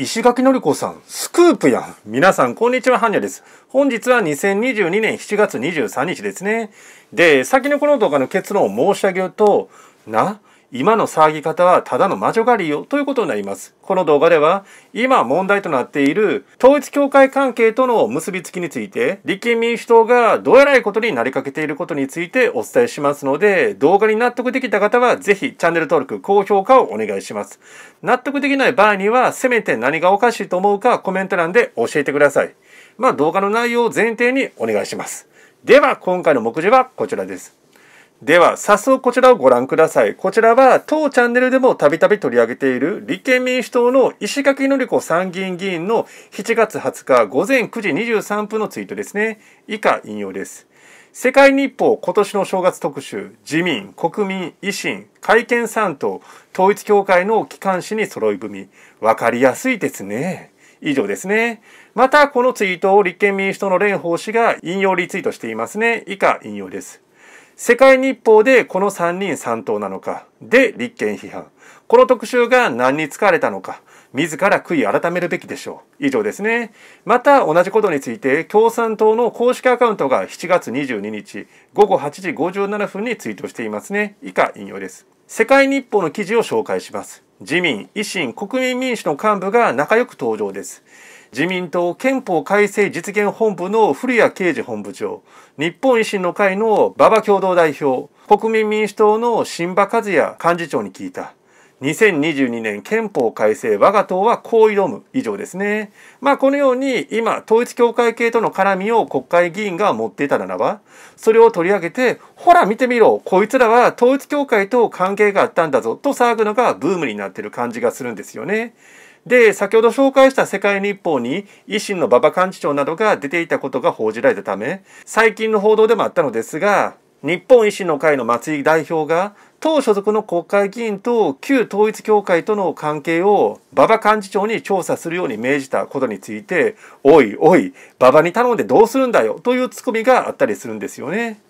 石垣のりこさん、スクープやん。皆さん、こんにちは、ハンニャです。本日は2022年7月23日ですね。で、先のこの動画の結論を申し上げると、な、今の騒ぎ方はただの魔女狩りよということになります。この動画では今問題となっている統一教会関係との結びつきについて立憲民主党がどうやらいことになりかけていることについてお伝えしますので動画に納得できた方はぜひチャンネル登録、高評価をお願いします。納得できない場合にはせめて何がおかしいと思うかコメント欄で教えてください。まあ動画の内容を前提にお願いします。では今回の目次はこちらです。では、早速こちらをご覧ください。こちらは当チャンネルでもたびたび取り上げている立憲民主党の石垣のり子参議院議員の7月20日午前9時23分のツイートですね。以下引用です。世界日報今年の正月特集、自民、国民、維新、会見3党、統一協会の機関紙に揃い踏み、わかりやすいですね。以上ですね。また、このツイートを立憲民主党の蓮舫氏が引用リツイートしていますね。以下引用です。世界日報でこの3人3党なのか、で立憲批判。この特集が何に使われたのか、自ら悔い改めるべきでしょう。以上ですね。また同じことについて、共産党の公式アカウントが7月22日午後8時57分にツイートしていますね。以下引用です。世界日報の記事を紹介します。自民、維新、国民民主の幹部が仲良く登場です。自民党憲法改正実現本部の古谷啓二本部長、日本維新の会の馬場共同代表、国民民主党の新馬和也幹事長に聞いた。2022年憲法改正我が党はこう挑む以上ですね。まあこのように今統一教会系との絡みを国会議員が持っていたならばそれを取り上げてほら見てみろこいつらは統一教会と関係があったんだぞと騒ぐのがブームになってる感じがするんですよね。で、先ほど紹介した世界日報に維新の馬場幹事長などが出ていたことが報じられたため、最近の報道でもあったのですが、日本維新の会の松井代表が党所属の国会議員と旧統一教会との関係を馬場幹事長に調査するように命じたことについて、おいおい、馬場に頼んでどうするんだよというツッコミがあったりするんですよね。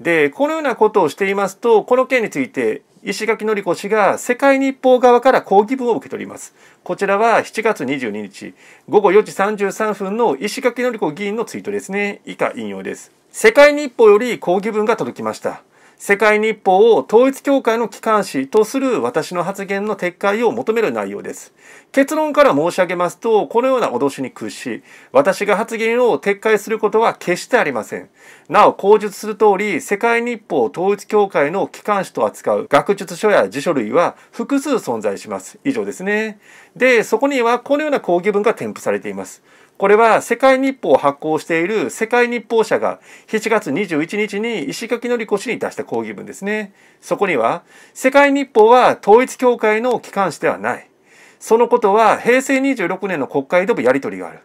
で、このようなことをしていますと、この件について石垣のり子氏が世界日報側から抗議文を受け取ります。こちらは7月22日午後4時33分の石垣のり子議員のツイートですね。以下引用です。世界日報より抗議文が届きました。世界日報を統一教会の機関紙とする私の発言の撤回を求める内容です。結論から申し上げますと、このような脅しに屈し、私が発言を撤回することは決してありません。なお、口述する通り、世界日報統一教会の機関紙と扱う学術書や辞書類は複数存在します。以上ですね。で、そこにはこのような抗議文が添付されています。これは世界日報を発行している世界日報社が7月21日に石垣のり子氏に出した抗議文ですね。そこには、世界日報は統一教会の機関紙ではない。そのことは平成26年の国会でもやり取りがある。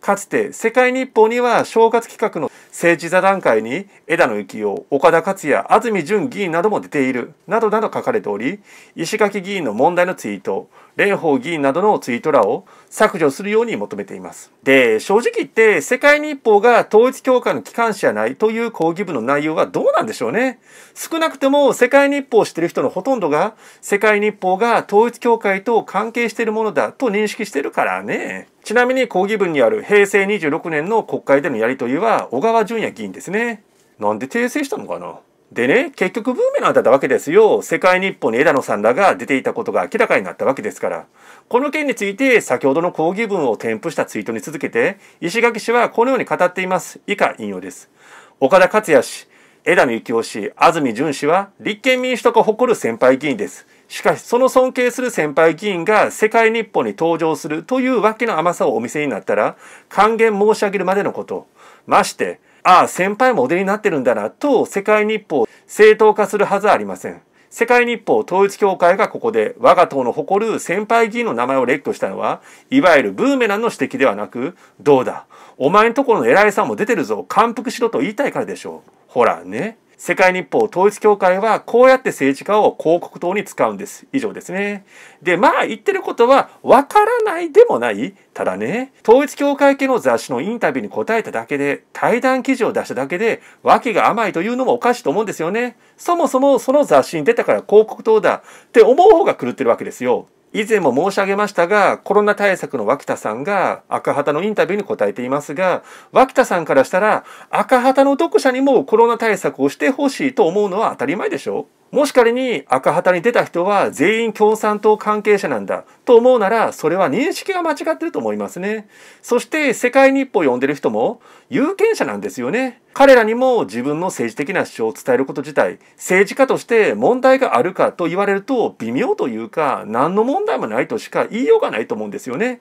かつて世界日報には正月企画の政治座談会に枝野幸男、岡田克也、安住淳議員なども出ている、などなど書かれており、石垣議員の問題のツイート、蓮舫議員などのツイートらを削除するように求めています。で、正直言って世界日報が統一教会の機関紙やないという抗議文の内容はどうなんでしょうね。少なくとも世界日報を知ってる人のほとんどが世界日報が統一教会と関係しているものだと認識してるからね。ちなみに抗議文にある平成26年の国会でのやり取りは小川淳也議員ですね。なんで訂正したのかなでね、結局ブーメランだったわけですよ。世界日報に枝野さんらが出ていたことが明らかになったわけですから。この件について先ほどの抗議文を添付したツイートに続けて、石垣氏はこのように語っています。以下引用です。岡田克也氏、枝野幸男氏、安住淳氏は立憲民主党が誇る先輩議員です。しかし、その尊敬する先輩議員が世界日報に登場するというわけの甘さをお見せになったら、還元申し上げるまでのこと。まして、ああ、先輩もお出になってるんだな、と世界日報を正当化するはずはありません。世界日報統一協会がここで我が党の誇る先輩議員の名前を列挙したのは、いわゆるブーメランの指摘ではなく、どうだ、お前んところの偉いさんも出てるぞ、感服しろと言いたいからでしょう。ほらね。世界日報統一協会はこうやって政治家を広告塔に使うんです。以上ですね。で、まあ言ってることはわからないでもない。ただね、統一協会系の雑誌のインタビューに答えただけで、対談記事を出しただけで、訳が甘いというのもおかしいと思うんですよね。そもそもその雑誌に出たから広告塔だって思う方が狂ってるわけですよ。以前も申し上げましたが、コロナ対策の脇田さんが赤旗のインタビューに答えていますが、脇田さんからしたら赤旗の読者にもコロナ対策をしてほしいと思うのは当たり前でしょう。もし仮に赤旗に出た人は全員共産党関係者なんだと思うならそれは認識が間違ってると思いますね。そして世界日報を読んでる人も有権者なんですよね。彼らにも自分の政治的な主張を伝えること自体政治家として問題があるかと言われると微妙というか何の問題もないとしか言いようがないと思うんですよね。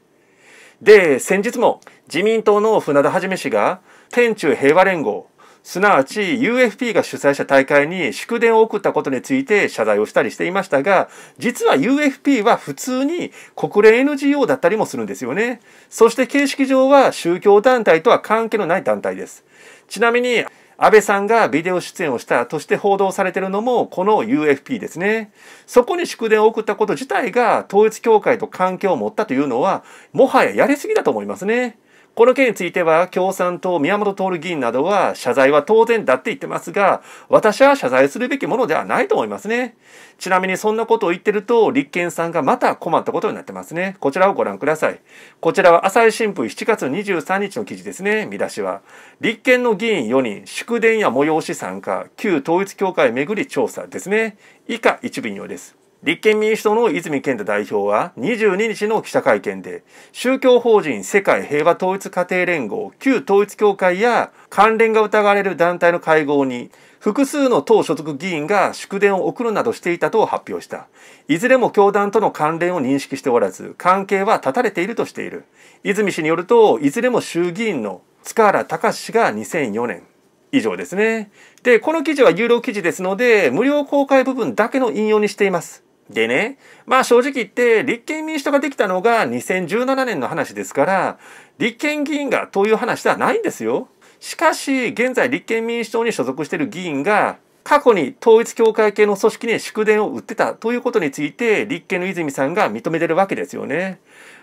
で、先日も自民党の船田一氏が天中平和連合すなわち UFP が主催した大会に祝電を送ったことについて謝罪をしたりしていましたが、実は UFP は普通に国連 NGO だったりもするんですよね。そして形式上は宗教団体とは関係のない団体です。ちなみに、安倍さんがビデオ出演をしたとして報道されているのもこの UFP ですね。そこに祝電を送ったこと自体が統一教会と関係を持ったというのはもはややりすぎだと思いますね。この件については共産党宮本徹議員などは謝罪は当然だって言ってますが、私は謝罪するべきものではないと思いますね。ちなみにそんなことを言ってると、立憲さんがまた困ったことになってますね。こちらをご覧ください。こちらは朝日新聞7月23日の記事ですね。見出しは。立憲の議員4人、祝電や催し参加、旧統一教会めぐり調査ですね。以下一部引用です。立憲民主党の泉健太代表は22日の記者会見で宗教法人世界平和統一家庭連合旧統一教会や関連が疑われる団体の会合に複数の党所属議員が祝電を送るなどしていたと発表した。いずれも教団との関連を認識しておらず、関係は断たれているとしている。泉氏によると、いずれも衆議院の塚原隆氏が2004年、以上ですね。で、この記事は有料記事ですので、無料公開部分だけの引用にしています。でね、まあ正直言って立憲民主党ができたのが2017年の話ですから、立憲議員がという話ではないんですよ。しかし、現在立憲民主党に所属している議員が、過去に統一教会系の組織に祝電を売ってたということについて、立憲の泉さんが認めてるわけですよね。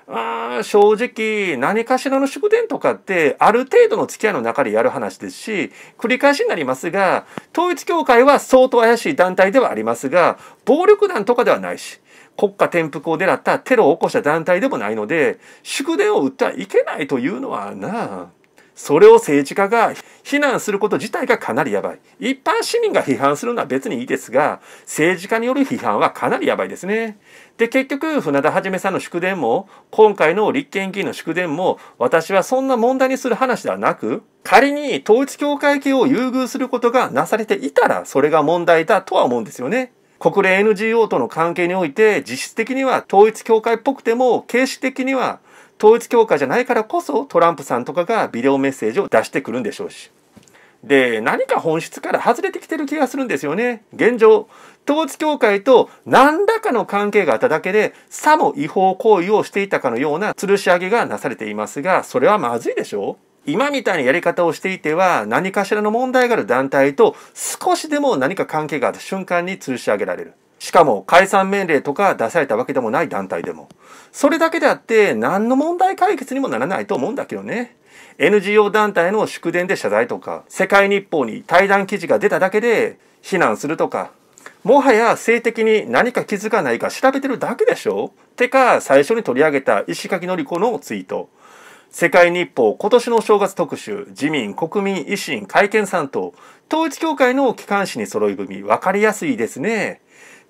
あ正直何かしらの祝電とかってある程度の付き合いの中でやる話ですし繰り返しになりますが統一協会は相当怪しい団体ではありますが暴力団とかではないし国家転覆を狙ったテロを起こした団体でもないので祝電を打ってはいけないというのはなそれを政治家が非難すること自体がかなりやばい。一般市民が批判するのは別にいいですが、政治家による批判はかなりやばいですね。で、結局、船田はじめさんの祝電も、今回の立憲議員の祝電も、私はそんな問題にする話ではなく、仮に統一教会系を優遇することがなされていたら、それが問題だとは思うんですよね。国連 NGO との関係において、実質的には統一教会っぽくても、形式的には統一教会じゃないからこそトランプさんとかがビデオメッセージを出してくるんでしょうし。で、何か本質から外れてきてる気がするんですよね。現状、統一教会と何らかの関係があっただけで、さも違法行為をしていたかのような吊るし上げがなされていますが、それはまずいでしょ今みたいなやり方をしていては何かしらの問題がある団体と少しでも何か関係があった瞬間に吊るし上げられる。しかも解散命令とか出されたわけでもない団体でも。それだけであって何の問題解決にもならないと思うんだけどね。NGO 団体の祝電で謝罪とか、世界日報に対談記事が出ただけで非難するとか、もはや性的に何か気づかないか調べてるだけでしょてか、最初に取り上げた石垣のり子のツイート。世界日報今年の正月特集、自民、国民、維新、会見参党、統一教会の機関紙に揃い踏み、分かりやすいですね。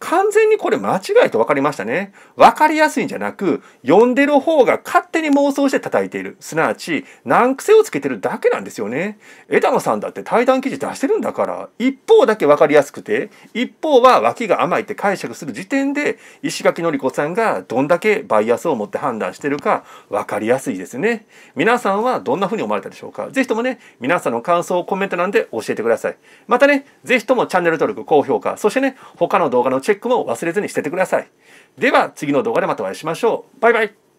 完全にこれ間違いと分かりましたね。分かりやすいんじゃなく、読んでる方が勝手に妄想して叩いている。すなわち、難癖をつけてるだけなんですよね。枝野さんだって対談記事出してるんだから、一方だけ分かりやすくて、一方は脇が甘いって解釈する時点で、石垣のり子さんがどんだけバイアスを持って判断してるか分かりやすいですね。皆さんはどんな風に思われたでしょうかぜひともね、皆さんの感想をコメント欄で教えてください。またね、ぜひともチャンネル登録、高評価、そしてね、他の動画のチェックも忘れずにしててください。では次の動画でまたお会いしましょう。バイバイ。